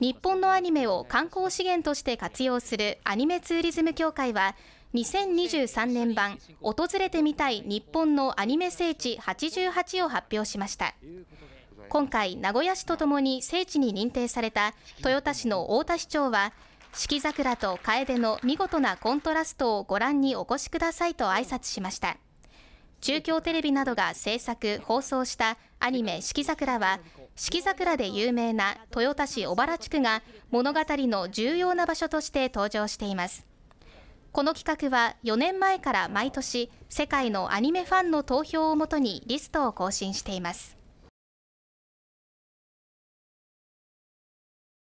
日本のアニメを観光資源として活用するアニメツーリズム協会は2023年版訪れてみたい日本のアニメ聖地88を発表しました。今回名古屋市とともに聖地に認定された豊田市の太田市長は四季桜と楓の見事なコントラストをご覧にお越しくださいと挨拶しました。中京テレビなどが制作放送したアニメ四季桜は四季桜で有名な豊田市小原地区が物語の重要な場所として登場しています。この企画は4年前から毎年世界のアニメファンの投票をもとにリストを更新しています。